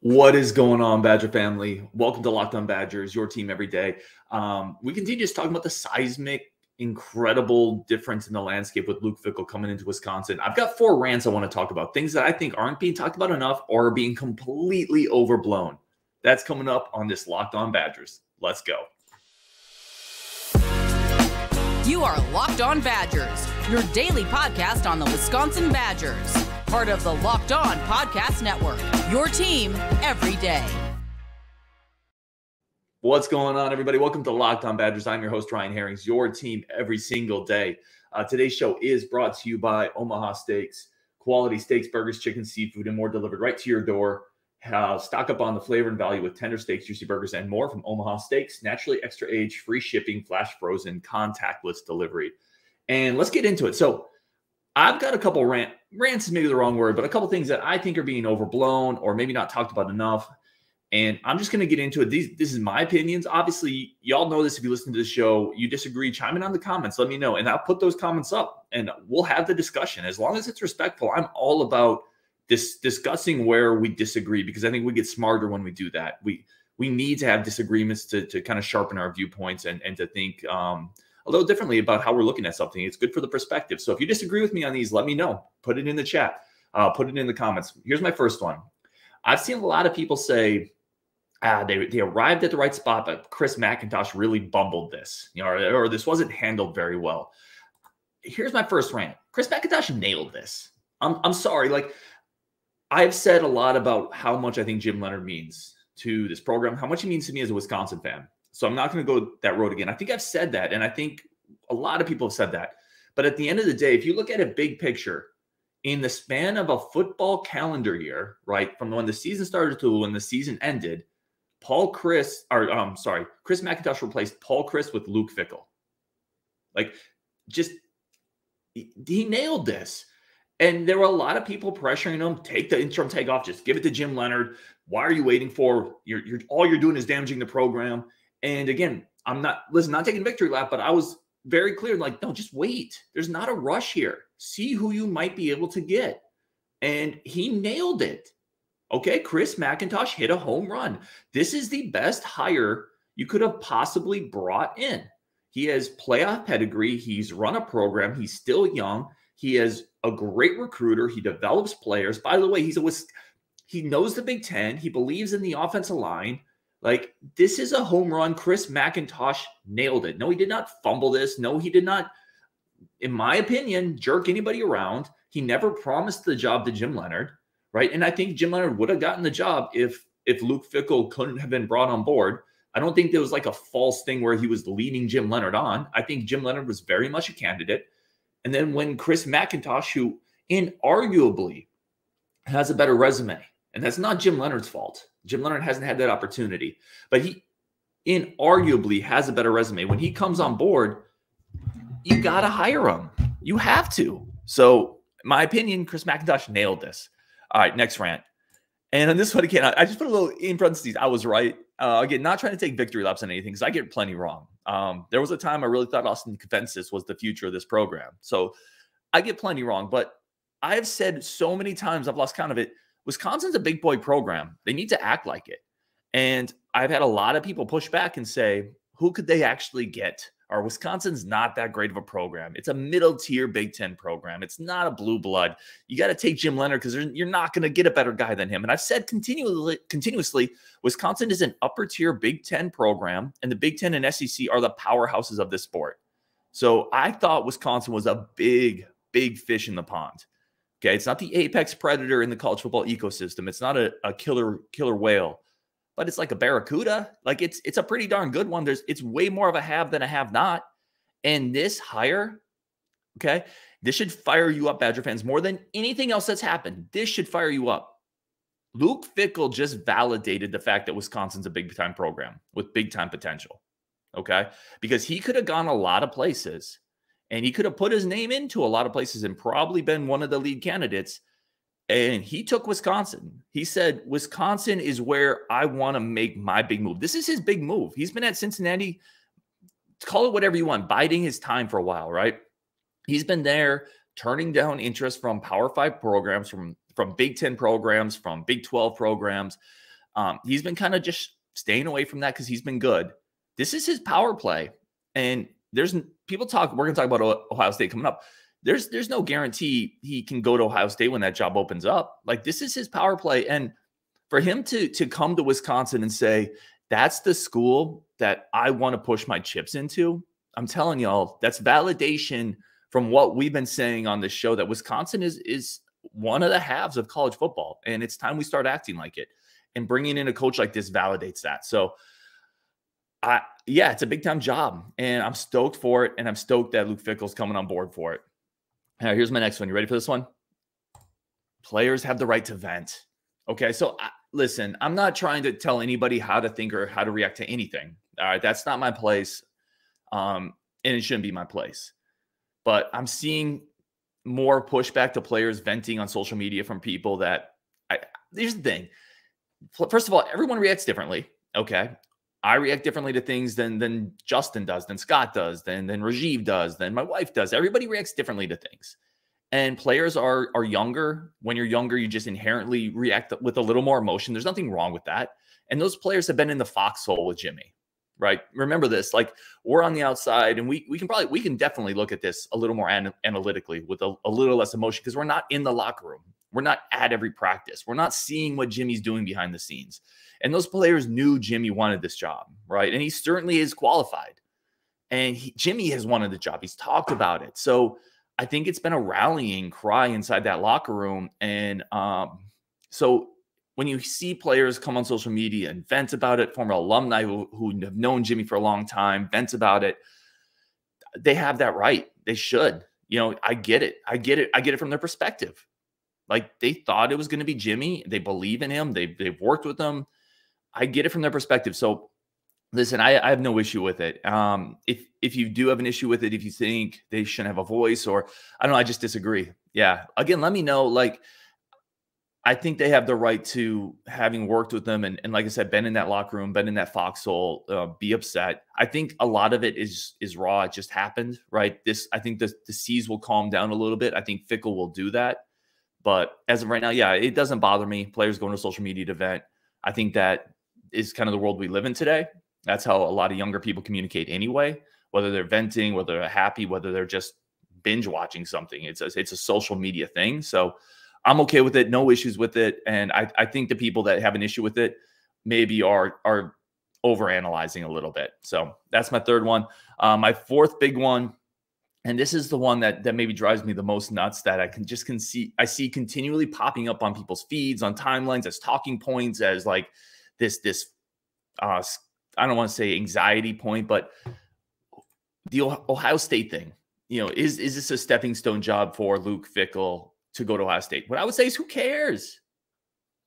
What is going on, Badger family? Welcome to Locked On Badgers, your team every day. Um, we continue just talking about the seismic, incredible difference in the landscape with Luke Fickell coming into Wisconsin. I've got four rants I want to talk about, things that I think aren't being talked about enough or are being completely overblown. That's coming up on this Locked On Badgers. Let's go. You are Locked On Badgers, your daily podcast on the Wisconsin Badgers part of the Locked On Podcast Network. Your team every day. What's going on, everybody? Welcome to Locked On Badgers. I'm your host, Ryan Herrings, your team every single day. Uh, today's show is brought to you by Omaha Steaks. Quality steaks, burgers, chicken, seafood, and more delivered right to your door. Uh, stock up on the flavor and value with tender steaks, juicy burgers, and more from Omaha Steaks. Naturally extra age, free shipping, flash frozen, contactless delivery. And let's get into it. So, I've got a couple rant rants is maybe the wrong word, but a couple things that I think are being overblown or maybe not talked about enough. And I'm just going to get into it. These, this is my opinions. Obviously, y'all know this if you listen to the show. You disagree, chime in on the comments. Let me know, and I'll put those comments up, and we'll have the discussion. As long as it's respectful, I'm all about this discussing where we disagree because I think we get smarter when we do that. We we need to have disagreements to to kind of sharpen our viewpoints and and to think um, a little differently about how we're looking at something. It's good for the perspective. So if you disagree with me on these, let me know. Put it in the chat. Uh, put it in the comments. Here's my first one. I've seen a lot of people say uh, they, they arrived at the right spot, but Chris McIntosh really bumbled this, you know, or, or this wasn't handled very well. Here's my first rant. Chris McIntosh nailed this. I'm, I'm sorry. Like I've said a lot about how much I think Jim Leonhard means to this program, how much he means to me as a Wisconsin fan. So I'm not going to go that road again. I think I've said that, and I think a lot of people have said that. But at the end of the day, if you look at a big picture, in the span of a football calendar year, right, from when the season started to when the season ended, Paul Chryst, or I'm um, sorry, Chris McIntosh replaced Paul Chryst with Luke Fickell. Like, just he, he nailed this. And there were a lot of people pressuring him, take the interim take off, just give it to Jim Leonhard. Why are you waiting for? You're, you're all you're doing is damaging the program. And again, I'm not listen, not taking victory lap, but I was very clear, like, no, just wait. There's not a rush here. See who you might be able to get. And he nailed it. Okay, Chris McIntosh hit a home run. This is the best hire you could have possibly brought in. He has playoff pedigree. He's run a program. He's still young. He is a great recruiter. He develops players. By the way, he's a he knows the Big Ten. He believes in the offensive line. Like this is a home run. Chris McIntosh nailed it. No, he did not fumble this. No, he did not, in my opinion, jerk anybody around. He never promised the job to Jim Leonhard, right? And I think Jim Leonhard would have gotten the job if if Luke Fickell couldn't have been brought on board. I don't think there was like a false thing where he was leading Jim Leonhard on. I think Jim Leonhard was very much a candidate. And then when Chris McIntosh, who inarguably has a better resume, and that's not Jim Leonhard's fault. Jim Leonhard hasn't had that opportunity, but he inarguably has a better resume. When he comes on board, you got to hire him. You have to. So, my opinion, Chris McIntosh nailed this. All right, next rant. And on this one, again, I just put a little in parentheses. I was right. Uh, again, not trying to take victory laps on anything because I get plenty wrong. Um, there was a time I really thought Austin Kafentzis was the future of this program. So I get plenty wrong, but I have said so many times, I've lost count of it Wisconsin's a big boy program. They need to act like it. And I've had a lot of people push back and say, who could they actually get? Or Wisconsin's not that great of a program. It's a middle tier Big Ten program. It's not a blue blood. You got to take Jim Leonhard because you're not going to get a better guy than him. And I've said continually, continuously, Wisconsin is an upper tier Big Ten program, and the Big Ten and SEC are the powerhouses of this sport. So I thought Wisconsin was a big, big fish in the pond. Okay, it's not the apex predator in the college football ecosystem. It's not a, a killer killer whale, but it's like a barracuda. Like it's it's a pretty darn good one. There's it's way more of a have than a have not. And this hire, okay, this should fire you up, Badger fans, more than anything else that's happened. This should fire you up. Luke Fickell just validated the fact that Wisconsin's a big time program with big time potential. Okay, because he could have gone a lot of places and he could have put his name into a lot of places and probably been one of the lead candidates. And he took Wisconsin. He said, Wisconsin is where I want to make my big move. This is his big move. He's been at Cincinnati, call it whatever you want, biding his time for a while, right? He's been there turning down interest from Power Five programs, from, from Big Ten programs, from Big 12 programs. Um, he's been kind of just staying away from that because he's been good. This is his power play, and there's people talk. We're to talk about Ohio State coming up. There's there's no guarantee he can go to Ohio State when that job opens up. Like this is his power play, and for him to to come to Wisconsin and say that's the school that I want to push my chips into. I'm telling y'all, that's validation from what we've been saying on this show that Wisconsin is is one of the halves of college football, and it's time we start acting like it. And bringing in a coach like this validates that. So, I yeah, it's a big time job, and I'm stoked for it, and I'm stoked that Luke Fickell's coming on board for it. All right, here's my next one. You ready for this one? Players have the right to vent. Okay, so I, listen, I'm not trying to tell anybody how to think or how to react to anything. All right, that's not my place, um, and it shouldn't be my place. But I'm seeing more pushback to players venting on social media from people that. I, here's the thing. First of all, everyone reacts differently. Okay, I react differently to things than than Justin does, than Scott does, than than Rajiv does, than my wife does. Everybody reacts differently to things. And players are are younger. When you're younger you just inherently react with a little more emotion. There's nothing wrong with that. And those players have been in the foxhole with jimmy right? Remember this like we're on the outside and we we can probably we can definitely look at this a little more an- analytically with a, a little less emotion because we're not in the locker room. We're not at every practice. We're not seeing what jimmy's doing behind the scenes and those players knew jimmy wanted this job right and he certainly is qualified and he, jimmy has wanted the job he's talked about it so I think it's been a rallying cry inside that locker room. And um, so when you see players come on social media and vent about it, former alumni who, who have known Jimmy for a long time, vent about it, they have that right. They should. You know, I get it. I get it. I get it from their perspective. Like they thought it was going to be Jimmy. They believe in him. They they've worked with him. I get it from their perspective. So Listen, I, I, have no issue with it. Um, if if you do have an issue with it, if you think they shouldn't have a voice, or I don't know, I just disagree. Yeah. Again, let me know. Like, I think they have the right to having worked with them, and, and like I said, been in that locker room, been in that foxhole, uh, be upset. I think a lot of it is is raw. It just happened, right? This I think the the seas will calm down a little bit. I think Fickell will do that, but as of right now, yeah, it doesn't bother me. Players going to social media to vent. I think that is kind of the world we live in today. That's how a lot of younger people communicate anyway, whether they're venting, whether they're happy, whether they're just binge watching something. It's a, it's a social media thing. So I'm okay with it, no issues with it. And I, I think the people that have an issue with it maybe are are over analyzing a little bit. So that's my third one. Uh, my fourth big one, and this is the one that that maybe drives me the most nuts that I can just can see I see continually popping up on people's feeds, on timelines as talking points, as like this this uh, I don't want to say anxiety point, but the Ohio State thing, you know, is is this a stepping stone job for Luke Fickell to go to Ohio State? What I would say is, who cares?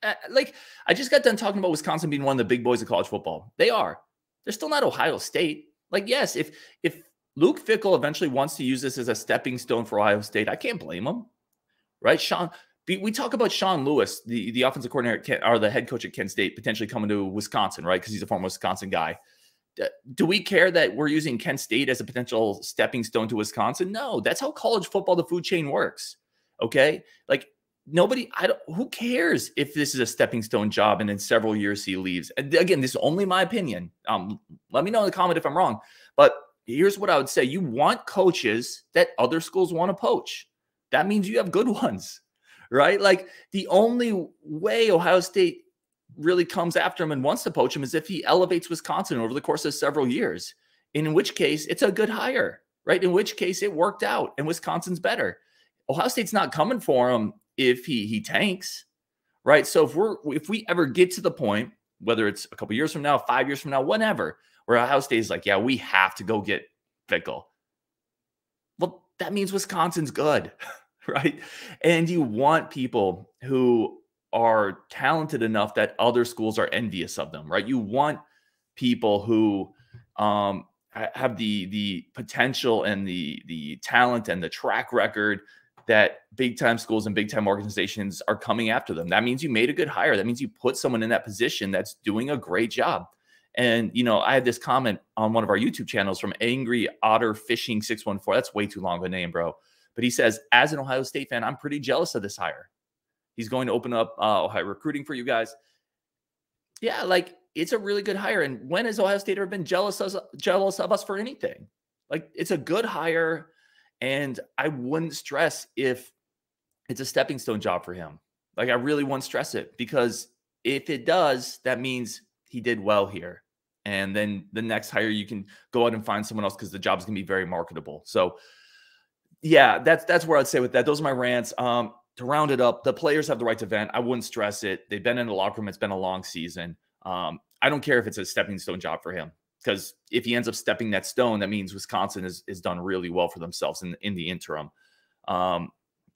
Uh, like, I just got done talking about Wisconsin being one of the big boys of college football. They are. They're still not Ohio State. Like, yes, if if Luke Fickell eventually wants to use this as a stepping stone for Ohio State, I can't blame him. Right, Sean? We talk about Sean Lewis, the, the offensive coordinator or the head coach at Kent State, potentially coming to Wisconsin, right? Because he's a former Wisconsin guy. Do we care that we're using Kent State as a potential stepping stone to Wisconsin? No, that's how college football, the food chain works. Okay. Like nobody, I don't, who cares if this is a stepping stone job and in several years he leaves? And again, this is only my opinion. Um, let me know in the comment if I'm wrong. But here's what I would say you want coaches that other schools want to poach. That means you have good ones right? Like the only way Ohio State really comes after him and wants to poach him is if he elevates Wisconsin over the course of several years. In which case, it's a good hire, right? In which case, it worked out and Wisconsin's better. Ohio State's not coming for him if he he tanks, right? So if we're if we ever get to the point, whether it's a couple years from now, five years from now, whenever, where Ohio State is like, yeah, we have to go get Fickell. Well, that means Wisconsin's good. right? And you want people who are talented enough that other schools are envious of them, right? You want people who um, have the the potential and the the talent and the track record that big time schools and big time organizations are coming after them. That means you made a good hire. That means you put someone in that position that's doing a great job. And you know, I had this comment on one of our YouTube channels from Angry Otter Fishing 614. That's way too long of a name, bro. But he says, as an Ohio State fan, I'm pretty jealous of this hire. He's going to open up uh, Ohio recruiting for you guys. yeah, like it's a really good hire. And when has Ohio State ever been jealous of, jealous of us for anything? Like it's a good hire. And I wouldn't stress if it's a stepping stone job for him. Like I really won't stress it because if it does, that means he did well here. And then the next hire, you can go out and find someone else because the job is going to be very marketable. So, yeah, that's that's where I'd say with that. Those are my rants. Um, to round it up, the players have the right to vent. I wouldn't stress it. They've been in the locker room. It's been a long season. Um, I don't care if it's a stepping stone job for him because if he ends up stepping that stone, that means Wisconsin is is done really well for themselves in in the interim. Um,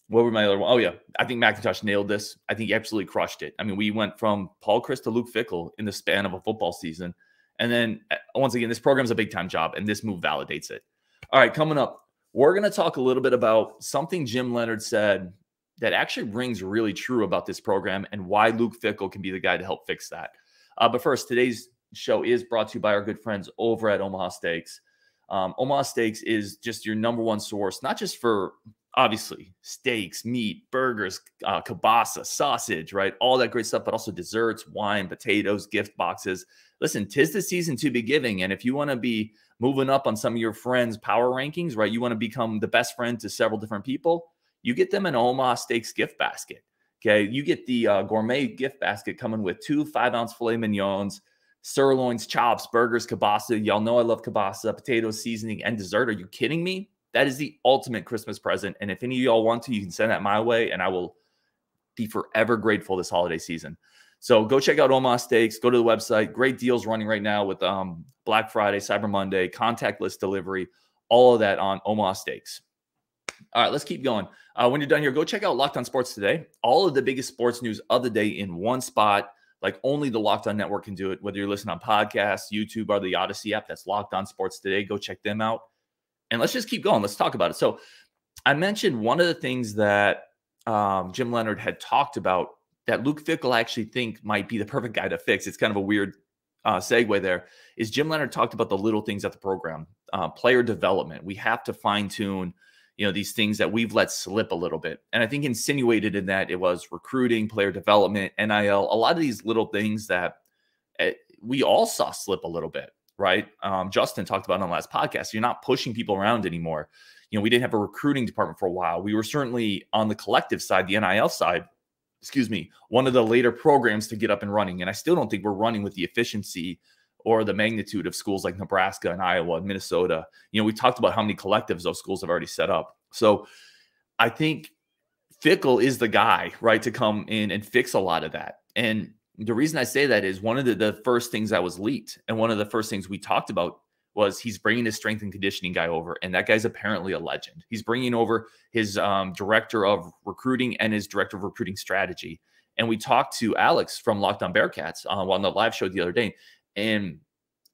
what were my other one? Oh yeah, I think McIntosh nailed this. I think he absolutely crushed it. I mean, we went from Paul Chryst to Luke Fickell in the span of a football season, and then uh, once again, this program is a big time job, and this move validates it. All right, coming up, we're going to talk a little bit about something Jim Leonhard said that actually rings really true about this program and why Luke Fickell can be the guy to help fix that. Uh, but first, today's show is brought to you by our good friends over at Omaha Steaks. Um, Omaha Steaks is just your number one source, not just for obviously steaks, meat, burgers, uh, kielbasa, sausage, right? All that great stuff, but also desserts, wine, potatoes, gift boxes. Listen, tis the season to be giving. And if you want to be moving up on some of your friends' power rankings, right? You want to become the best friend to several different people, you get them an Omaha Steaks gift basket. Okay. You get the uh, gourmet gift basket coming with two five ounce filet mignons, sirloins, chops, burgers, kielbasa. Y'all know I love kielbasa, potatoes, seasoning, and dessert. Are you kidding me? That is the ultimate Christmas present. And if any of y'all want to, you can send that my way and I will be forever grateful this holiday season. So go check out Omaha Steaks. Go to the website. Great deals running right now with um, Black Friday, Cyber Monday, contactless delivery, all of that on Omaha Steaks. All right, let's keep going. Uh, when you're done here, go check out Locked On Sports today. All of the biggest sports news of the day in one spot. Like only the Locked On Network can do it. Whether you're listening on podcasts, YouTube, or the Odyssey app, that's Locked On Sports today. Go check them out. And let's just keep going. Let's talk about it. So I mentioned one of the things that um, Jim Leonhard had talked about that Luke Fickell actually think might be the perfect guy to fix. It's kind of a weird uh, segue there. Is Jim Leonhard talked about the little things at the program, uh, player development. We have to fine tune, you know, these things that we've let slip a little bit. And I think insinuated in that it was recruiting, player development, NIL, a lot of these little things that uh, we all saw slip a little bit right? Um, Justin talked about on the last podcast. You're not pushing people around anymore. You know, we didn't have a recruiting department for a while. We were certainly on the collective side, the NIL side, excuse me, one of the later programs to get up and running. And I still don't think we're running with the efficiency or the magnitude of schools like Nebraska and Iowa and Minnesota. You know, we talked about how many collectives those schools have already set up. So I think Fickell is the guy, right, to come in and fix a lot of that. And the reason I say that is one of the, the first things that was leaked, and one of the first things we talked about was he's bringing his strength and conditioning guy over, and that guy's apparently a legend. He's bringing over his um, director of recruiting and his director of recruiting strategy. And we talked to Alex from Locked On Bearcats uh, on the live show the other day, and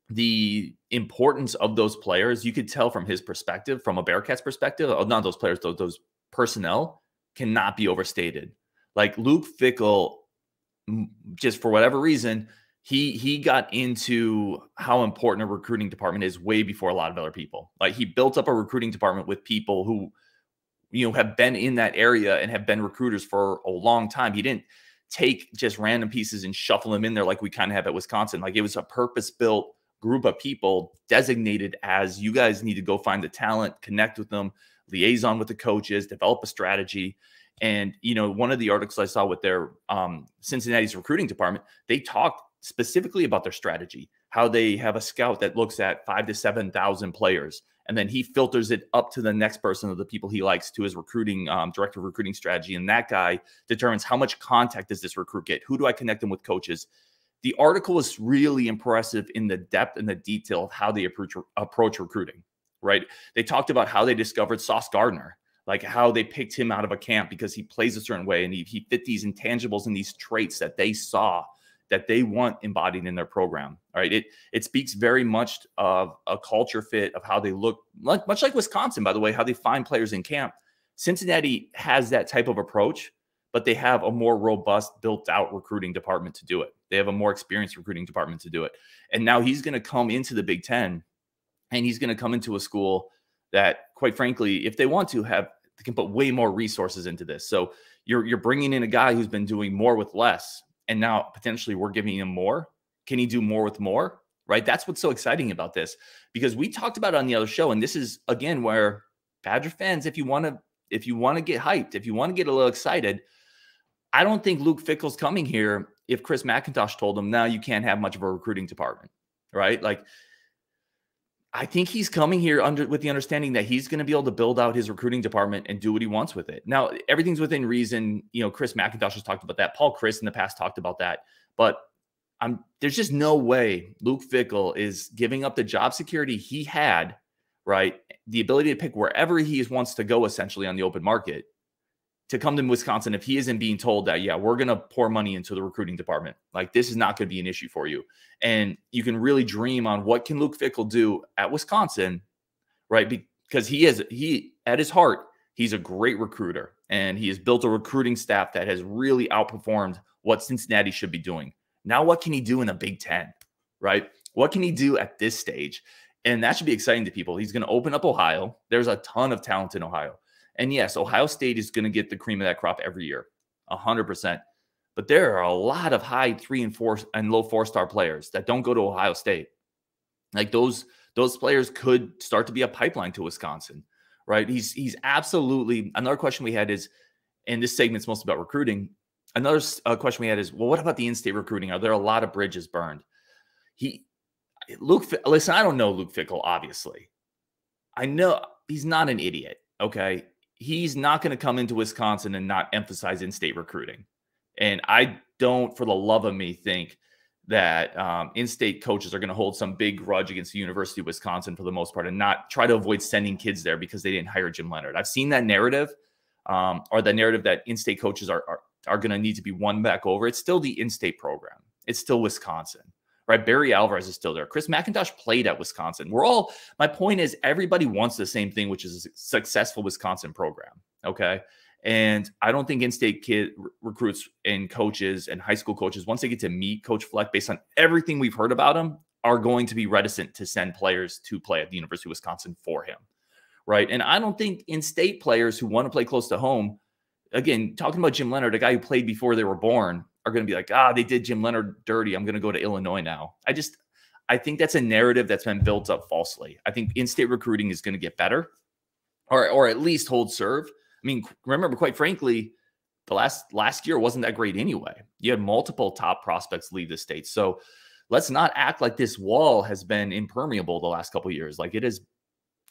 the importance of those players, you could tell from his perspective, from a Bearcats perspective, oh, not those players, those, those personnel cannot be overstated. Like Luke Fickell just for whatever reason, he he got into how important a recruiting department is way before a lot of other people. Like he built up a recruiting department with people who you know have been in that area and have been recruiters for a long time. He didn't take just random pieces and shuffle them in there like we kind of have at Wisconsin. Like it was a purpose-built group of people designated as you guys need to go find the talent, connect with them, liaison with the coaches, develop a strategy. And you know, one of the articles I saw with their um, Cincinnati's recruiting department, they talked specifically about their strategy, how they have a scout that looks at five to seven thousand players, and then he filters it up to the next person of the people he likes to his recruiting um, director of recruiting strategy, and that guy determines how much contact does this recruit get, who do I connect them with coaches. The article is really impressive in the depth and the detail of how they approach approach recruiting. Right? They talked about how they discovered Sauce Gardner like how they picked him out of a camp because he plays a certain way and he, he fit these intangibles and these traits that they saw that they want embodied in their program. Right. It it speaks very much of a culture fit of how they look, like, much like Wisconsin, by the way, how they find players in camp. Cincinnati has that type of approach, but they have a more robust, built out recruiting department to do it. They have a more experienced recruiting department to do it. And now he's going to come into the Big Ten and he's going to come into a school that, quite frankly, if they want to have, they can put way more resources into this. So you're you're bringing in a guy who's been doing more with less, and now potentially we're giving him more. Can he do more with more? Right. That's what's so exciting about this because we talked about it on the other show. And this is again where Badger fans, if you want to, if you want to get hyped, if you want to get a little excited, I don't think Luke Fickell's coming here if Chris McIntosh told him, now you can't have much of a recruiting department. Right. Like I think he's coming here under with the understanding that he's going to be able to build out his recruiting department and do what he wants with it. Now, everything's within reason. You know, Chris McIntosh has talked about that. Paul Chryst in the past talked about that. But I'm there's just no way Luke Fickell is giving up the job security he had, right? The ability to pick wherever he wants to go essentially on the open market to come to Wisconsin if he isn't being told that, yeah, we're going to pour money into the recruiting department. Like this is not going to be an issue for you. And you can really dream on what can Luke Fickell do at Wisconsin, right? Because he is, he, at his heart, he's a great recruiter and he has built a recruiting staff that has really outperformed what Cincinnati should be doing. Now, what can he do in the Big Ten, right? What can he do at this stage? And that should be exciting to people. He's going to open up Ohio. There's a ton of talent in Ohio. And yes, Ohio State is going to get the cream of that crop every year, 100%. But there are a lot of high three and four and low four star players that don't go to Ohio State. Like those, those players could start to be a pipeline to Wisconsin, right? He's he's absolutely another question we had is, and this segment's mostly about recruiting. Another uh, question we had is, well, what about the in-state recruiting? Are there a lot of bridges burned? He, Luke, listen, I don't know Luke Fickell, obviously. I know he's not an idiot. Okay, he's not going to come into Wisconsin and not emphasize in-state recruiting. And I don't, for the love of me, think that um, in-state coaches are going to hold some big grudge against the University of Wisconsin for the most part, and not try to avoid sending kids there because they didn't hire Jim Leonhard. I've seen that narrative, um, or the narrative that in-state coaches are are, are going to need to be won back over. It's still the in-state program. It's still Wisconsin right? Barry Alvarez is still there. Chris McIntosh played at Wisconsin. We're all, my point is, everybody wants the same thing, which is a successful Wisconsin program. Okay. And I don't think in state kid recruits and coaches and high school coaches, once they get to meet Coach Fleck, based on everything we've heard about him, are going to be reticent to send players to play at the University of Wisconsin for him. Right. And I don't think in state players who want to play close to home, again, talking about Jim Leonhard, a guy who played before they were born, are going to be like, ah, they did Jim Leonhard dirty. I'm going to go to Illinois now. I just, I think that's a narrative that's been built up falsely. I think in-state recruiting is going to get better, or or at least hold serve. I mean, remember, quite frankly, the last last year wasn't that great anyway. You had multiple top prospects leave the state, so let's not act like this wall has been impermeable the last couple years. Like it is,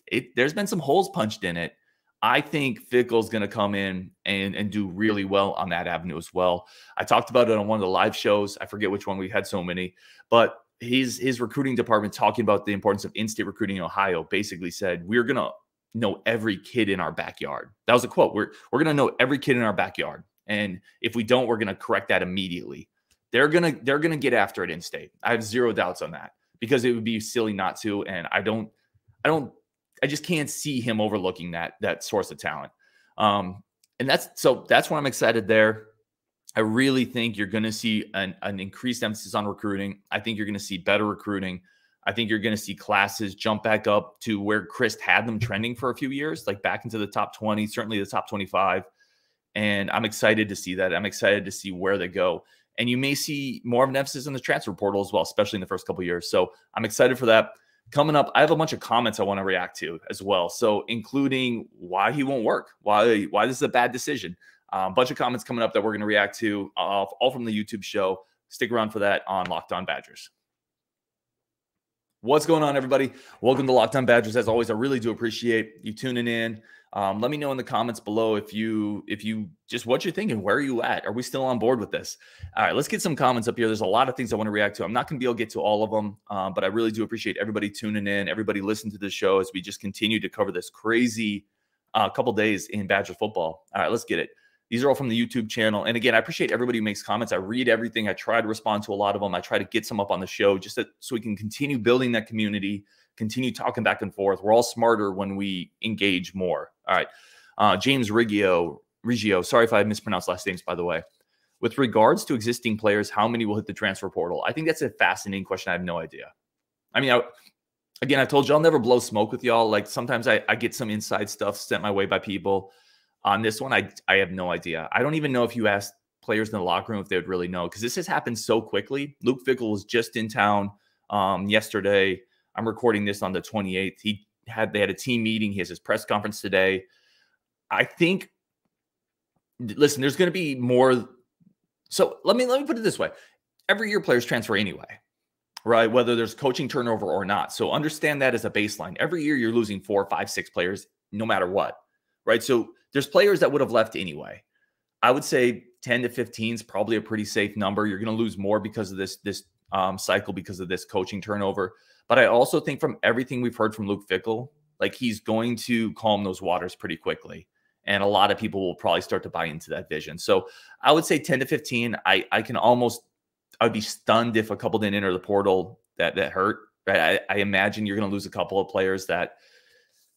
it there's been some holes punched in it I think Fickell's going to come in and, and do really well on that avenue as well. I talked about it on one of the live shows. I forget which one we had so many, but his his recruiting department talking about the importance of in-state recruiting in Ohio basically said we're going to know every kid in our backyard. That was a quote. We're we're going to know every kid in our backyard, and if we don't, we're going to correct that immediately. They're gonna they're gonna get after it in state. I have zero doubts on that because it would be silly not to, and I don't I don't I just can't see him overlooking that that source of talent. Um, and that's so that's why I'm excited there. I really think you're going to see an, an increased emphasis on recruiting. I think you're going to see better recruiting. I think you're going to see classes jump back up to where Chryst had them trending for a few years, like back into the top 20, certainly the top 25. And I'm excited to see that. I'm excited to see where they go. And you may see more of an emphasis in the transfer portal as well, especially in the first couple years. So I'm excited for that coming up i have a bunch of comments i want to react to as well so including why he won't work why why this is a bad decision. A um, bunch of comments coming up that we're going to react to uh, all from the youtube show. Stick around for that on locked on badgers. What's going on everybody? Welcome to locked on badgers. As always i really do appreciate you tuning in um, let me know in the comments below if you if you just what you're thinking. Where are you at? Are we still on board with this? All right, let's get some comments up here. There's a lot of things I want to react to. I'm not going to be able to get to all of them, um, but I really do appreciate everybody tuning in, everybody listening to the show as we just continue to cover this crazy uh, couple days in Badger football. All right, let's get it. These are all from the YouTube channel. And again, I appreciate everybody who makes comments. I read everything. I try to respond to a lot of them. I try to get some up on the show just to, so we can continue building that community, continue talking back and forth. We're all smarter when we engage more. All right. Uh, James Riggio, Riggio, sorry if I mispronounced last names, by the way. With regards to existing players, how many will hit the transfer portal? I think that's a fascinating question. I have no idea. I mean, I, again, I told you I'll never blow smoke with y'all. Like sometimes I, I get some inside stuff sent my way by people. On this one, I I have no idea. I don't even know if you asked players in the locker room if they would really know because this has happened so quickly. Luke Fickell was just in town um, yesterday. I'm recording this on the 28th. He had they had a team meeting. He has his press conference today. I think. Listen, there's going to be more. So let me let me put it this way: every year players transfer anyway, right? Whether there's coaching turnover or not. So understand that as a baseline. Every year you're losing four, five, six players, no matter what, right? So there's players that would have left anyway. I would say 10 to 15 is probably a pretty safe number. You're going to lose more because of this this um, cycle because of this coaching turnover. But I also think from everything we've heard from Luke Fickell, like he's going to calm those waters pretty quickly. And a lot of people will probably start to buy into that vision. So I would say 10 to 15. I, I can almost, I would be stunned if a couple didn't enter the portal that, that hurt. Right. I, I imagine you're going to lose a couple of players that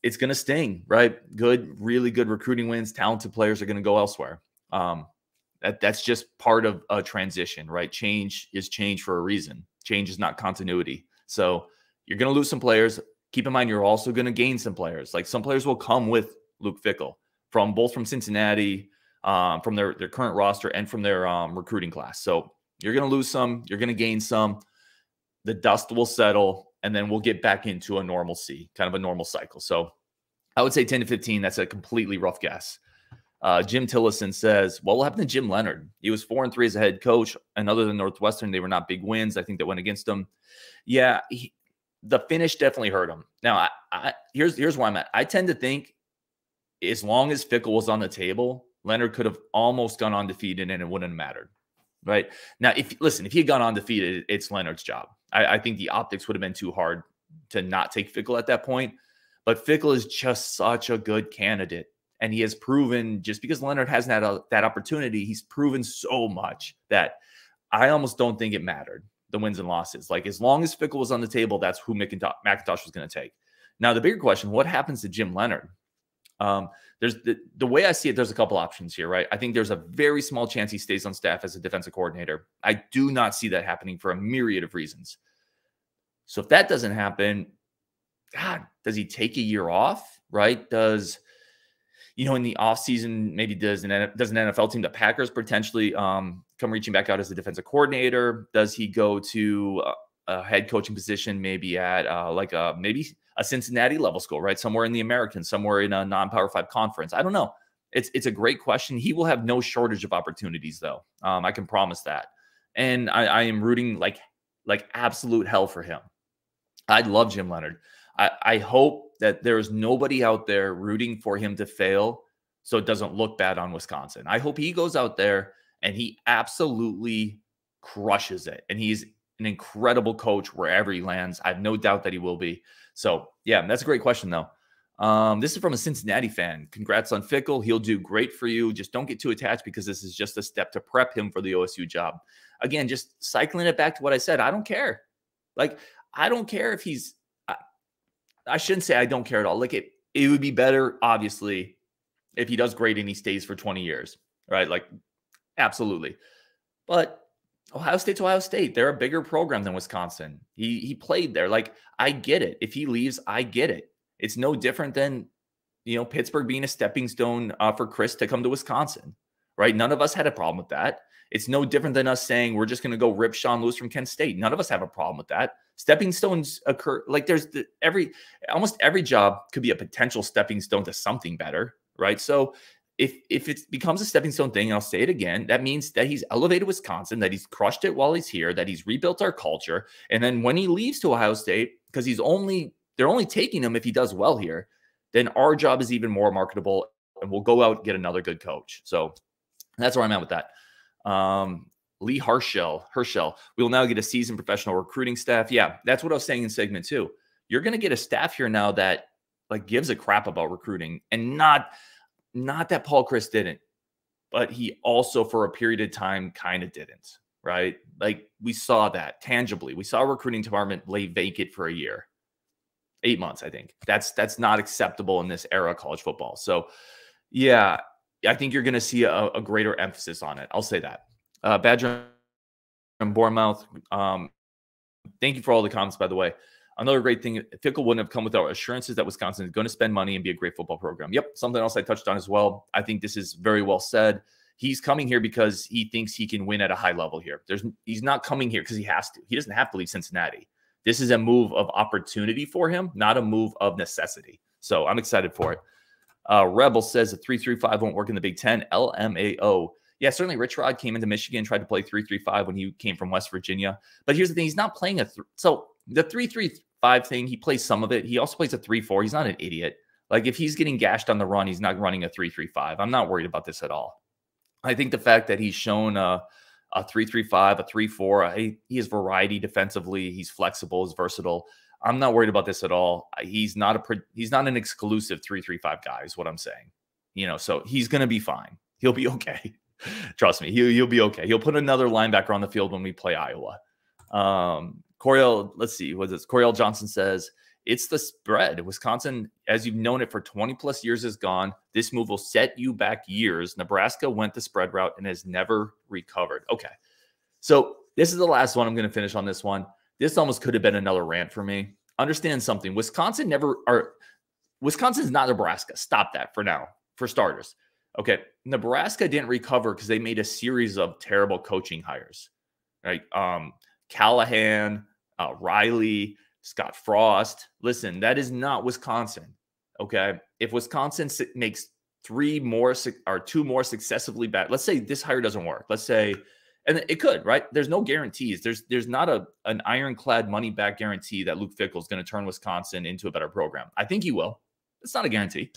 it's going to sting, right? Good, really good recruiting wins. Talented players are going to go elsewhere. Um, that that's just part of a transition, right? Change is change for a reason. Change is not continuity. So you're going to lose some players. Keep in mind, you're also going to gain some players. Like some players will come with Luke Fickell from both from Cincinnati, um, from their their current roster, and from their um, recruiting class. So you're going to lose some. You're going to gain some. The dust will settle, and then we'll get back into a normalcy, kind of a normal cycle. So I would say 10 to 15. That's a completely rough guess. Uh, Jim Tillison says, "What will happen to Jim Leonhard? He was four and three as a head coach, and other than Northwestern, they were not big wins. I think that went against him. Yeah, he, the finish definitely hurt him. Now, I, I, here's here's why I'm at. I tend to think as long as Fickell was on the table, Leonhard could have almost gone undefeated, and it wouldn't have mattered. Right now, if listen, if he had gone undefeated, it's Leonhard's job. I, I think the optics would have been too hard to not take Fickell at that point. But Fickell is just such a good candidate and he has proven just because Leonhard hasn't had a, that opportunity, he's proven so much that I almost don't think it mattered the wins and losses. Like as long as Fickell was on the table, that's who McIntosh, McIntosh was going to take. Now the bigger question: What happens to Jim Leonhard? Um, there's the, the way I see it. There's a couple options here, right? I think there's a very small chance he stays on staff as a defensive coordinator. I do not see that happening for a myriad of reasons. So if that doesn't happen, God, does he take a year off? Right? Does you know, in the offseason, maybe does an does an NFL team, the Packers potentially um, come reaching back out as a defensive coordinator? Does he go to a, head coaching position, maybe at uh, like a maybe a Cincinnati level school, right? Somewhere in the American, somewhere in a non-power five conference. I don't know. It's it's a great question. He will have no shortage of opportunities, though. Um, I can promise that. And I, I am rooting like like absolute hell for him. I love Jim Leonhard. I, I hope that there is nobody out there rooting for him to fail so it doesn't look bad on Wisconsin. I hope he goes out there and he absolutely crushes it. And he's an incredible coach wherever he lands. I have no doubt that he will be. So, yeah, that's a great question, though. Um, this is from a Cincinnati fan. Congrats on Fickell. He'll do great for you. Just don't get too attached because this is just a step to prep him for the OSU job. Again, just cycling it back to what I said. I don't care. Like, I don't care if he's I shouldn't say I don't care at all. Like it, it would be better, obviously, if he does great and he stays for 20 years, right? Like, absolutely. But Ohio State's Ohio State. They're a bigger program than Wisconsin. He he played there. Like, I get it. If he leaves, I get it. It's no different than you know Pittsburgh being a stepping stone uh, for Chryst to come to Wisconsin, right? None of us had a problem with that. It's no different than us saying we're just going to go rip Sean Lewis from Kent State. None of us have a problem with that. Stepping stones occur like there's the, every almost every job could be a potential stepping stone to something better, right? So if if it becomes a stepping stone thing, and I'll say it again, that means that he's elevated Wisconsin, that he's crushed it while he's here, that he's rebuilt our culture, and then when he leaves to Ohio State, because he's only they're only taking him if he does well here, then our job is even more marketable, and we'll go out and get another good coach. So that's where I'm at with that. Um, Lee Harshell, Herschel, we will now get a seasoned professional recruiting staff. Yeah, that's what I was saying in segment two. You're going to get a staff here now that like gives a crap about recruiting and not not that Paul Chryst didn't, but he also for a period of time kind of didn't, right? Like we saw that tangibly. We saw a recruiting department lay vacant for a year. 8 months, I think. That's that's not acceptable in this era of college football. So, yeah, I think you're going to see a, a, greater emphasis on it. I'll say that. Uh, Badger and Bournemouth. Um, thank you for all the comments, by the way. Another great thing, Fickell wouldn't have come without assurances that Wisconsin is going to spend money and be a great football program. Yep, something else I touched on as well. I think this is very well said. He's coming here because he thinks he can win at a high level here. There's he's not coming here because he has to. He doesn't have to leave Cincinnati. This is a move of opportunity for him, not a move of necessity. So I'm excited for it. Uh, Rebel says a 335 won't work in the Big Ten. LMAO. Yeah, certainly Rich Rod came into Michigan, tried to play 335 when he came from West Virginia. But here's the thing he's not playing a. Th- so the 335 thing, he plays some of it. He also plays a 3 4. He's not an idiot. Like if he's getting gashed on the run, he's not running a 335. I'm not worried about this at all. I think the fact that he's shown a, a 335, a 34, he, he has variety defensively. He's flexible, he's versatile. I'm not worried about this at all. He's not a he's not an exclusive 335 guy, is what I'm saying. You know, so he's gonna be fine. He'll be okay. Trust me, he'll, he'll be okay. He'll put another linebacker on the field when we play Iowa. Um, Coriel, let's see, what is this? Coriel Johnson says it's the spread. Wisconsin, as you've known it for 20 plus years, is gone. This move will set you back years. Nebraska went the spread route and has never recovered. Okay. So this is the last one. I'm going to finish on this one. This almost could have been another rant for me. Understand something. Wisconsin never are Wisconsin's not Nebraska. Stop that for now, for starters. Okay. Nebraska didn't recover because they made a series of terrible coaching hires. Right. Um, Callahan, uh, Riley, Scott Frost. Listen, that is not Wisconsin. Okay. If Wisconsin makes three more or two more successively bad, let's say this hire doesn't work. Let's say, and it could, right? There's no guarantees. There's there's not a an ironclad money back guarantee that Luke Fickell is going to turn Wisconsin into a better program. I think he will. It's not a guarantee.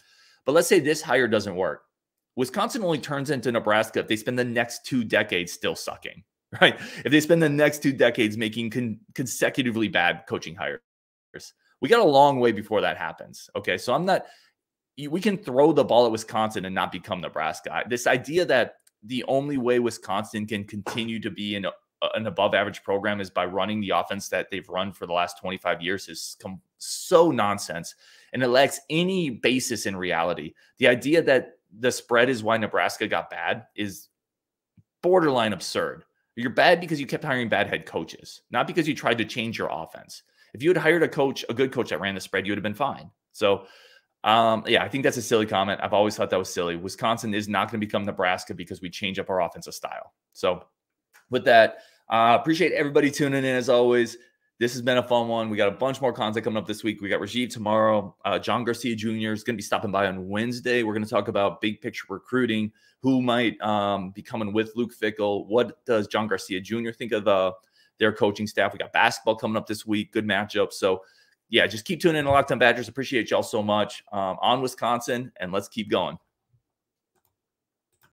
But let's say this hire doesn't work. Wisconsin only turns into Nebraska if they spend the next two decades still sucking right? If they spend the next two decades making con- consecutively bad coaching hires, we got a long way before that happens. Okay. So I'm not, we can throw the ball at Wisconsin and not become Nebraska. This idea that the only way Wisconsin can continue to be an, uh, an above average program is by running the offense that they've run for the last 25 years is so nonsense. And it lacks any basis in reality. The idea that the spread is why Nebraska got bad is borderline absurd. You're bad because you kept hiring bad head coaches, not because you tried to change your offense. If you had hired a coach, a good coach that ran the spread, you would have been fine. So, um, yeah, I think that's a silly comment. I've always thought that was silly. Wisconsin is not going to become Nebraska because we change up our offensive style. So, with that, uh, appreciate everybody tuning in as always. This has been a fun one. We got a bunch more content coming up this week. We got Rajiv tomorrow. Uh, John Garcia Jr. is going to be stopping by on Wednesday. We're going to talk about big picture recruiting, who might um, be coming with Luke Fickell. What does John Garcia Jr. think of uh, their coaching staff? We got basketball coming up this week. Good matchup. So, yeah, just keep tuning in to Locked On Badgers. Appreciate y'all so much. Um, on Wisconsin, and let's keep going.